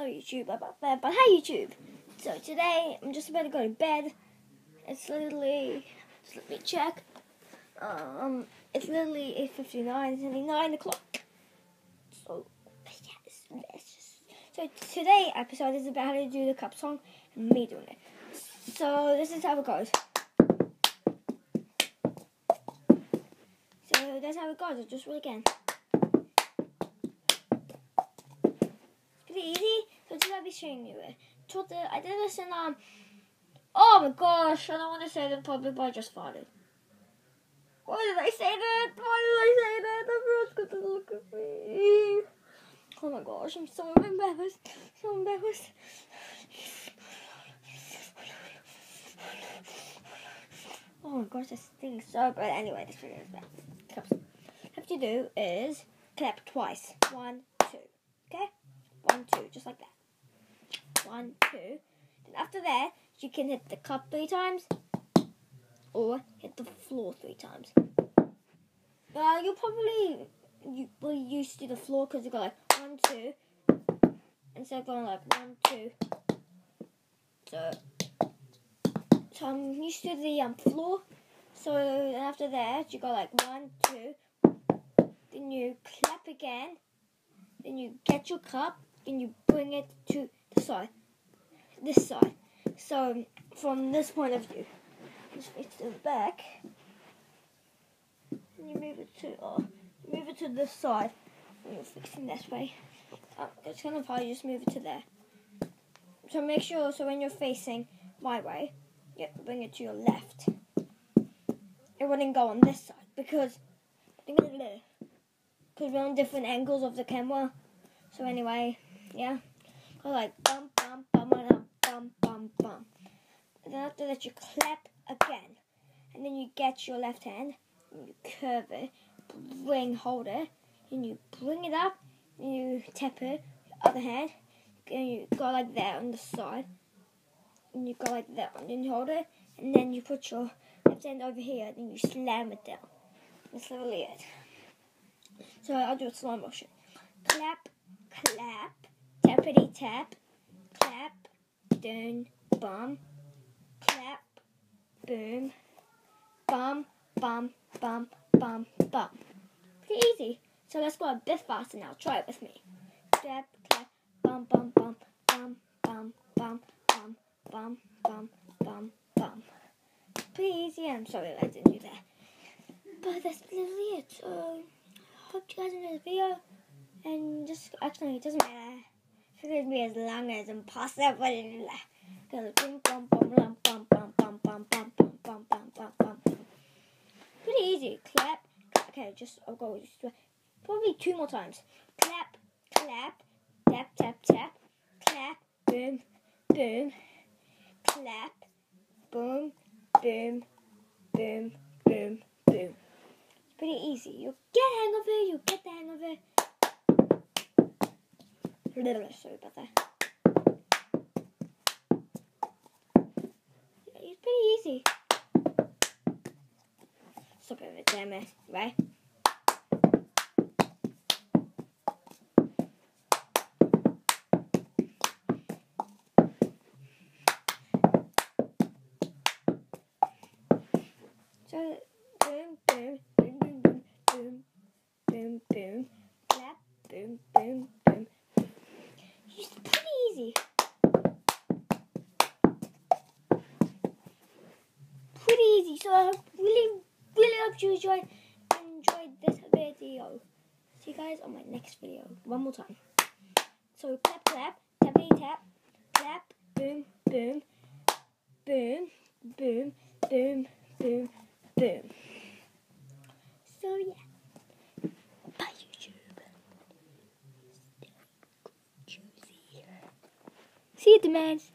So YouTube, but, but, but hi YouTube. So today I'm just about to go to bed. It's literally, just let me check. Um, it's literally 8.59, it's only 9 o'clock. So, yes, let's just... So today episode is about how to do the cup song and me doing it. So this is how it goes. So that's how it goes. I'll just roll again. Easy. So today I'll be showing you it. I did this in um. Oh my gosh! I don't want to say it in public, but I just farted. Why did I say that? Why did I say that? Everyone's gonna look at me. Oh my gosh! I'm so embarrassed. So embarrassed. Oh my gosh, this thing's so bad. Anyway, this video is bad. What you do is clap twice. One, two. Okay? One, two, just like that. One, two. Then after that, you can hit the cup three times or hit the floor three times. Uh, you'll probably you used to the floor because you go like one, two, instead of going like one, two. So, so I'm used to the um, floor. So after that, you go like one, two, then you clap again, then you get your cup, and you bring it to the side, this side. So from this point of view, just face to the back, and you move it to oh, move it to this side. And you're facing this way. Uh, it's gonna probably just move it to there. So make sure so when you're facing my way, you bring it to your left. It wouldn't go on this side because because we're on different angles of the camera. So anyway, yeah. Go like bum bum bum bum bum bum bum. And then after that you clap again. And then you get your left hand and you curve it, bring hold it, and you bring it up and you tap it, other hand, and you go like that on the side. And you go like that and you hold it and then you put your left hand over here and you slam it down. That's literally it. So I'll do a slow motion. Clap, clap, tappity tap, clap, dun, bum, clap, boom, bum, bum, bum, bum, bum. Pretty easy. So let's go a bit faster now. Try it with me. Clap, clap, bum, bum, bum, bum, bum, bum, bum, bum, bum, bum, bum. Pretty easy. I'm sorry I didn't do that. But that's literally it. So hope you guys enjoyed the video. And just actually, it doesn't matter. It's going to be as long as impossible. Because bum bum bum bum bum bum bum bum bum bum bum bum bum. Pretty easy. Clap. Okay, just I'll go probably two more times. Clap, clap, tap tap tap, clap, boom, boom, clap, boom, boom, boom, boom, boom. It's pretty easy. You'll get hang of it. You'll get the hang of it. Sorry about that. It's pretty easy. Stop it, damn it, right? So, boom, boom, boom, boom, boom, boom, boom, boom, clap, boom, boom, easy. So I really, really hope you enjoyed enjoyed this video. See you guys on my next video. One more time. So clap, clap, tappity tap, clap, boom, boom, boom, boom, boom, boom, boom. So yeah. Bye YouTube. See you demands.